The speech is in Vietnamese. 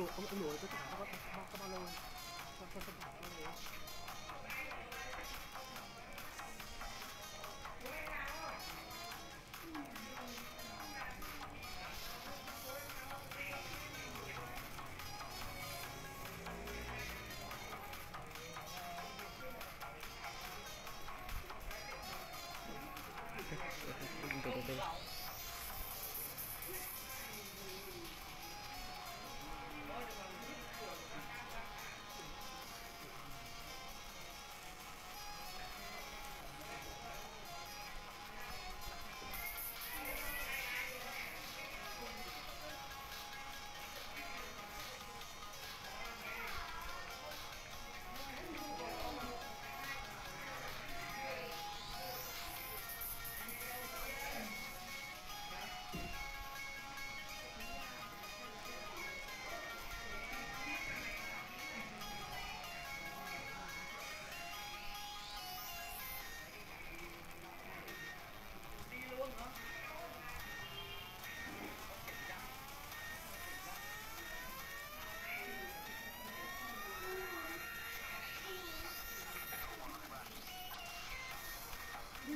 đổ ông ông đổ tất cả các các các ba lô các các các ba lô từ từ Thank you.